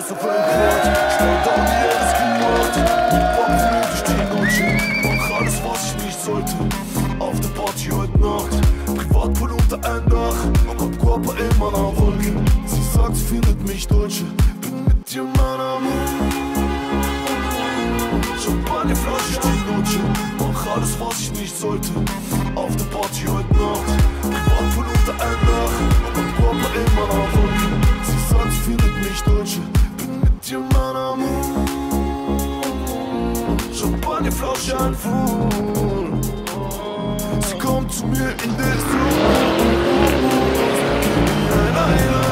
Uns auf einen Quad. Schnell down die alles gemacht Mit Bock für durch die Notch Mach alles was ich nicht sollte. Auf der Party heute Nacht. Privatpool unter ein Dach. Hab Körper in meiner Wolke. Sie sagt sie findet mich Deutsche. Bin mit dir mein Amor Champagnerflasche die Notch Mach alles was ich nicht sollte. Auf der Party heute Nacht Ein Full Sie kommt zu mir in der Ik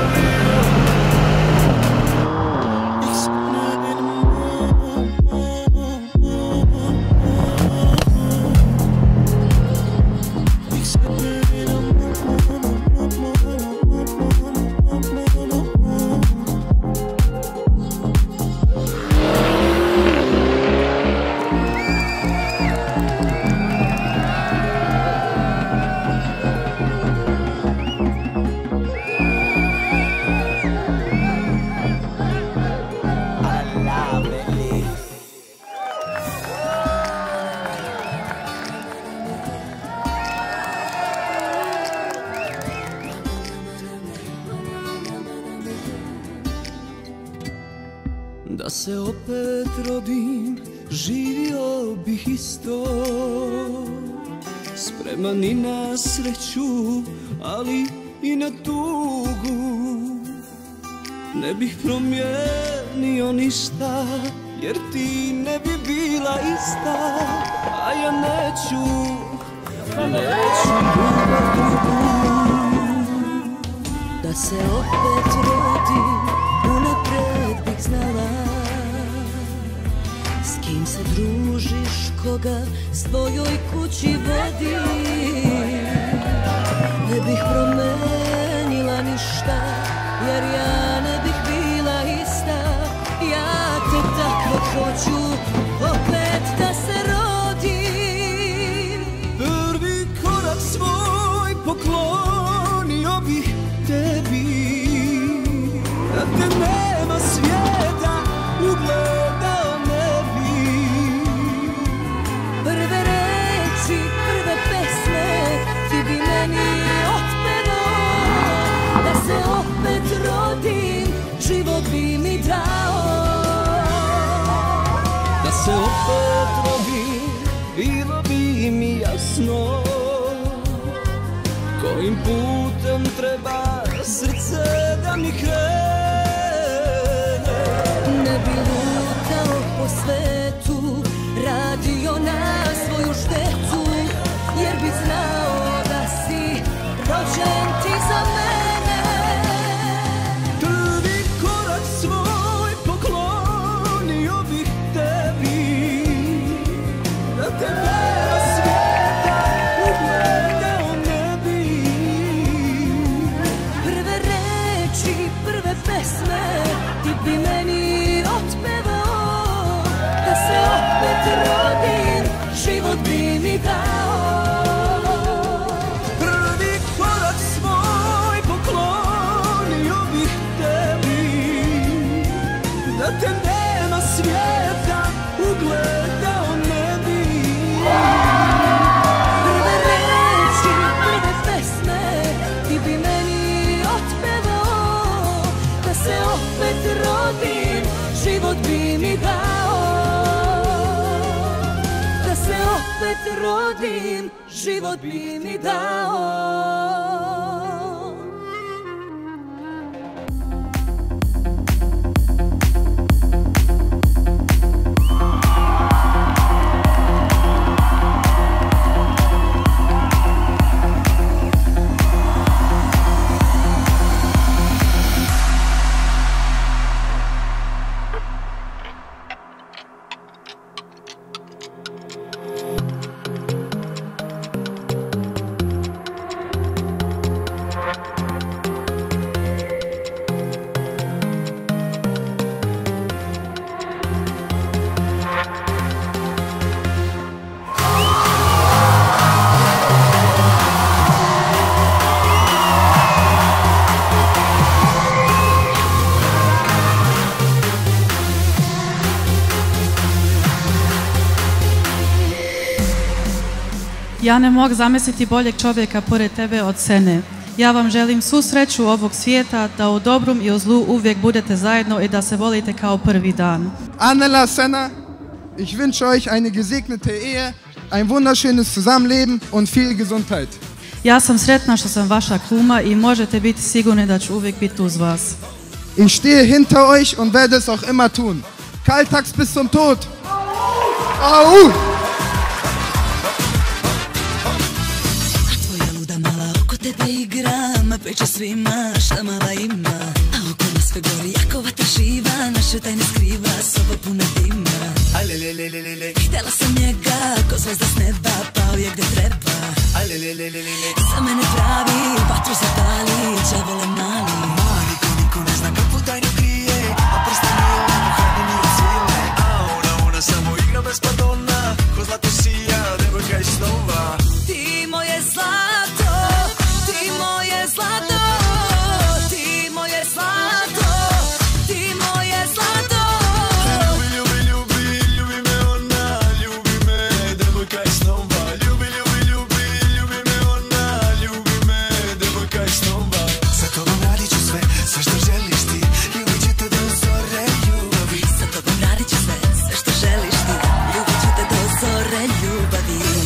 Da se opet rodim, živio bih isto. Spreman i na sreću, ali i na tugu. Ne bih promijenio ništa, jer ti ne bi bila ista A ja neću, neću ljubav. Drugu Da se opet rodim, unapred bih znala S kim se družiš, koga s tvojoj kući vodi Ne bih promenila ništa, jer ja ne bih bila ista. Ja te tako hoću, se opet rodim Bilo bi mi jasno. Kojim putem treba srce da mi krene Prvi poklonio tebi Da te nema svijeta ugledao opet rodim Život bi mi dao Ja ne mogu zamisliti boljeg čovjeka pored tebe od Sene. Ja vam želim svu sreću ovog svijeta, da u dobrom i u zlu uvijek budete zajedno i da se volite kao prvi dan. Annela Senna, ich wünsche euch eine gesegnete Ehe, ein wunderschönes Zusammenleben und viel Gesundheit. Ja sam sretna što sam vaša kuma i možete biti sigurni da ću uvijek biti uz vas. Ich stehe hinter euch und werde es auch immer tun. Kaltax bis zum Tod. Au! Tvoja mala ima A oko nas sve gori jako vatra živa Naše tajne skriva soba puna dima. Htjela sam njega ko zvezda s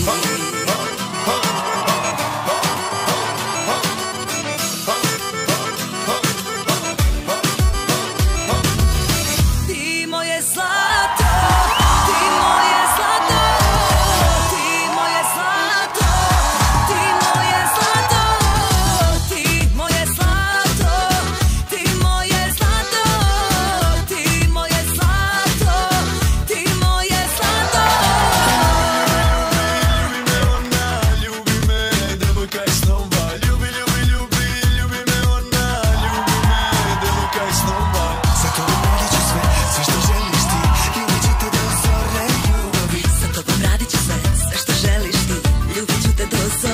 Oh. todos